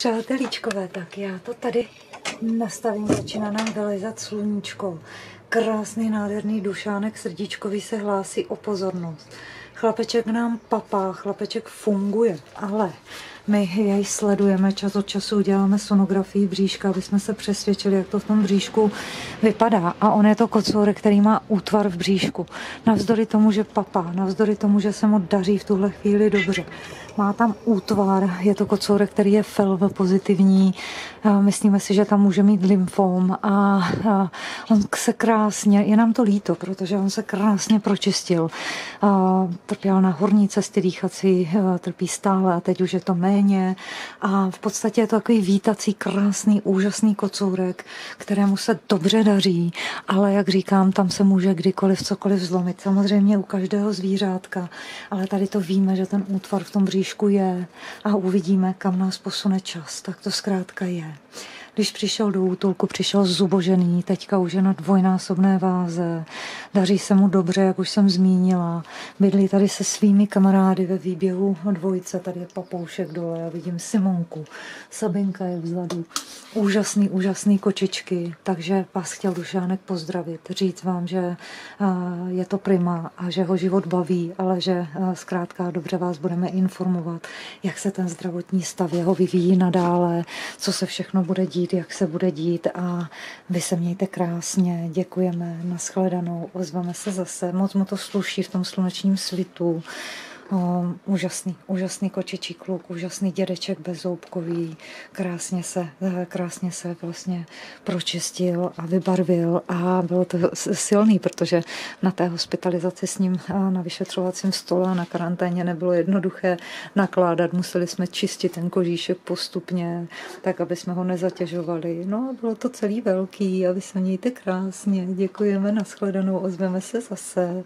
Přátelíčkové, tak já to tady nastavím, začíná nám vylezat sluníčko. Krásný, nádherný dušánek srdíčkový se hlásí o pozornost. Chlapeček nám papá, chlapeček funguje, ale my jej sledujeme, čas od času děláme sonografii bříška, aby jsme se přesvědčili, jak to v tom bříšku vypadá. A on je to kocourek, který má útvar v bříšku. Navzdory tomu, že papá, navzdory tomu, že se mu daří v tuhle chvíli dobře. Má tam útvar, je to kocourek, který je FELV pozitivní. Myslíme si, že tam může mít lymfom a on se krásně, je nám to líto, protože on se krásně pročistil. Trpěl na horní cesty dýchací, trpí stále a teď už je to méně méně a v podstatě je to takový vítací, krásný, úžasný kocourek, kterému se dobře daří, ale jak říkám, tam se může kdykoliv cokoliv zlomit. Samozřejmě u každého zvířátka, ale tady to víme, že ten útvar v tom bříšku je a uvidíme, kam nás posune čas. Tak to zkrátka je. Když přišel do útulku, přišel zubožený, teďka už je na dvojnásobné váze, daří se mu dobře, jak už jsem zmínila. Bydlí tady se svými kamarády ve výběhu dvojice, tady je papoušek dole, já vidím Simonku, Sabinka je vzadu. Úžasný, úžasný kočičky, takže vás chtěl Dušánek pozdravit, říct vám, že je to prima a že ho život baví, ale že zkrátka dobře vás budeme informovat, jak se ten zdravotní stav jeho vyvíjí nadále, co se všechno bude dít dít, jak se bude dít a vy se mějte krásně, děkujeme, nashledanou, ozveme se zase, moc mu to sluší v tom slunečním svitu. O, úžasný, úžasný kočičí kluk, úžasný dědeček bezoubkový, krásně se, krásně se vlastně pročistil a vybarvil a bylo to silný, protože na té hospitalizaci s ním na vyšetřovacím stole a na karanténě nebylo jednoduché nakládat, museli jsme čistit ten kožíšek postupně, tak aby jsme ho nezatěžovali. No bylo to celý velký a vy se mějte krásně, děkujeme, nashledanou, ozveme se zase.